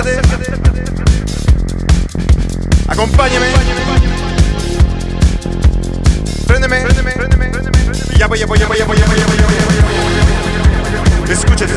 acércate. Acompáñame. Préndeme. Y apoya, apoya, apoya, apoya, apoya, apoya, apoya. Escúchate.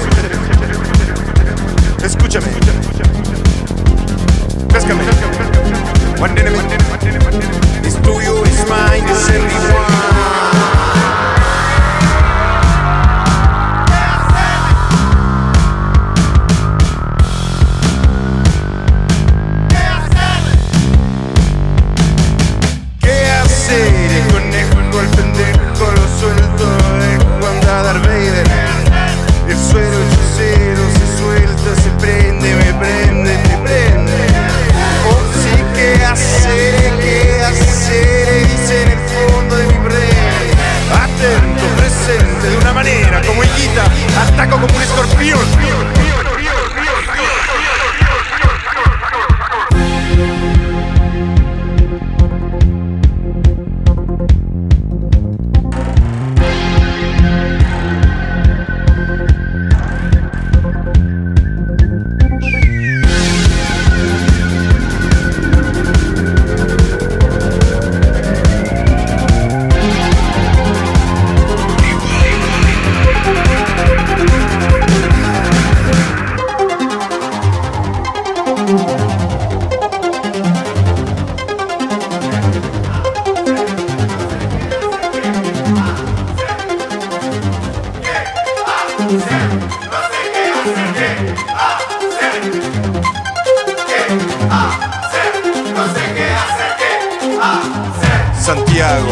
Santiago,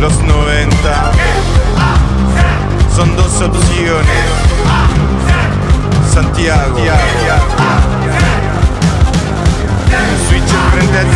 los 90 son dos opciones. Santiago, Santiago. Switch frente a ti.